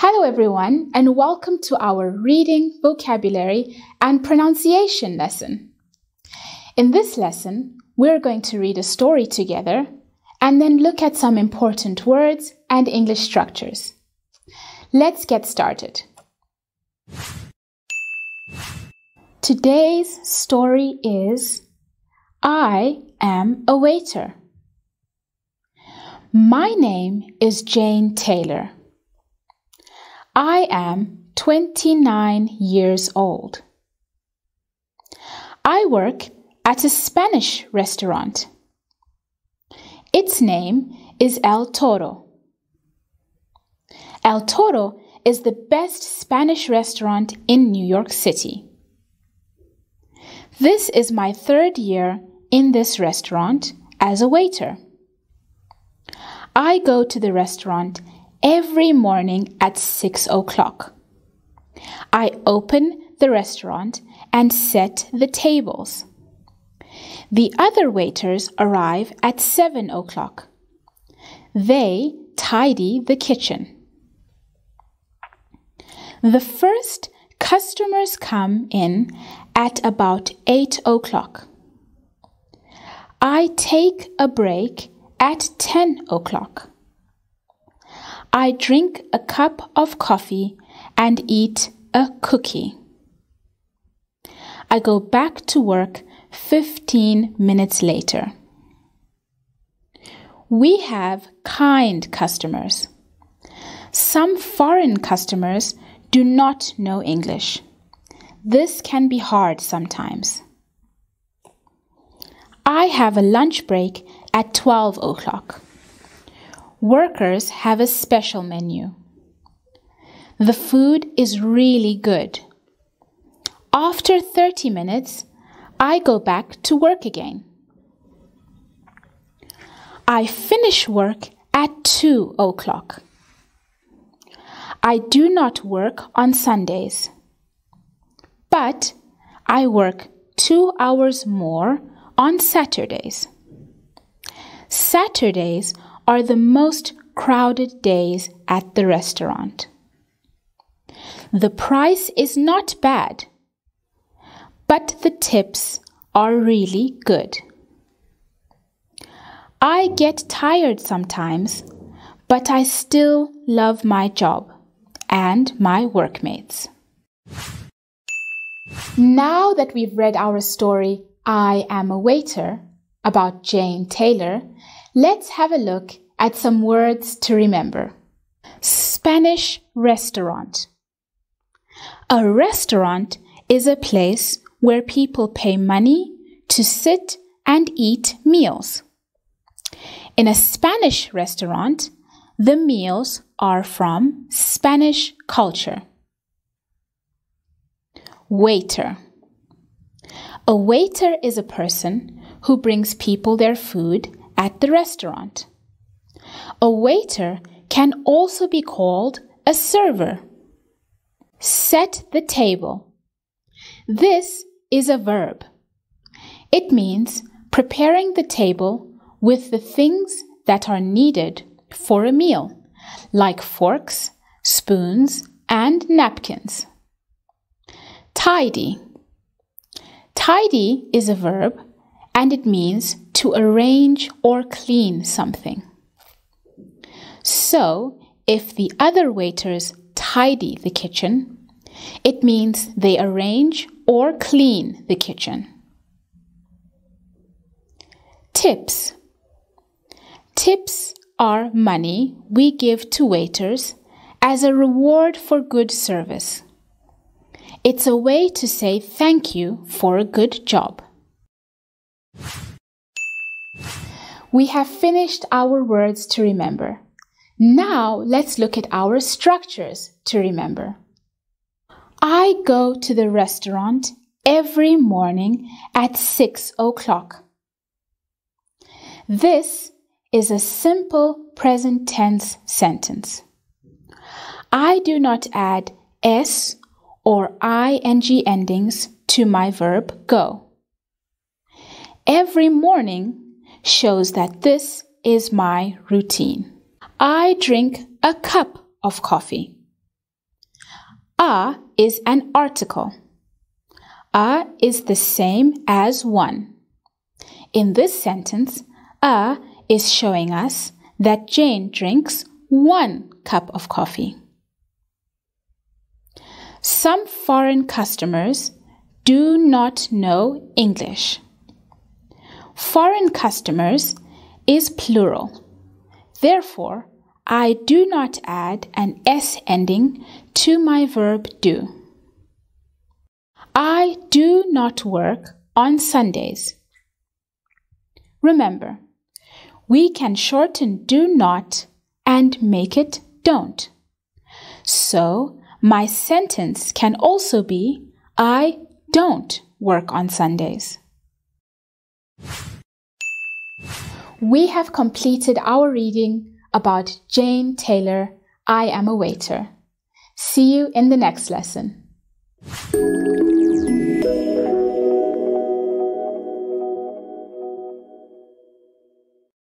Hello, everyone, and welcome to our reading, vocabulary, and pronunciation lesson. In this lesson, we're going to read a story together and then look at some important words and English structures. Let's get started. Today's story is I am a waiter. My name is Jane Taylor. I am 29 years old. I work at a Spanish restaurant. Its name is El Toro. El Toro is the best Spanish restaurant in New York City. This is my third year in this restaurant as a waiter. I go to the restaurant every morning at 6 o'clock. I open the restaurant and set the tables. The other waiters arrive at 7 o'clock. They tidy the kitchen. The first customers come in at about 8 o'clock. I take a break at 10 o'clock. I drink a cup of coffee and eat a cookie. I go back to work 15 minutes later. We have kind customers. Some foreign customers do not know English. This can be hard sometimes. I have a lunch break at 12 o'clock. Workers have a special menu. The food is really good. After 30 minutes, I go back to work again. I finish work at 2 o'clock. I do not work on Sundays, but I work two hours more on Saturdays. Saturdays are the most crowded days at the restaurant. The price is not bad, but the tips are really good. I get tired sometimes, but I still love my job and my workmates. Now that we've read our story, I Am a Waiter, about Jane Taylor, let's have a look at some words to remember. Spanish restaurant. A restaurant is a place where people pay money to sit and eat meals. In a Spanish restaurant, the meals are from Spanish culture. Waiter. A waiter is a person who brings people their food at the restaurant. A waiter can also be called a server. Set the table. This is a verb. It means preparing the table with the things that are needed for a meal, like forks, spoons, and napkins. Tidy. Tidy is a verb and it means to arrange or clean something. So, if the other waiters tidy the kitchen, it means they arrange or clean the kitchen. Tips. Tips are money we give to waiters as a reward for good service. It's a way to say thank you for a good job. We have finished our words to remember. Now let's look at our structures to remember. I go to the restaurant every morning at 6 o'clock. This is a simple present tense sentence. I do not add s or ing endings to my verb go. Every morning shows that this is my routine. I drink a cup of coffee. A is an article. A is the same as one. In this sentence, A is showing us that Jane drinks one cup of coffee. Some foreign customers do not know English. Foreign customers is plural. Therefore, I do not add an S ending to my verb do. I do not work on Sundays. Remember, we can shorten do not and make it don't. So, my sentence can also be I don't work on Sundays. We have completed our reading about Jane Taylor, I Am a Waiter. See you in the next lesson.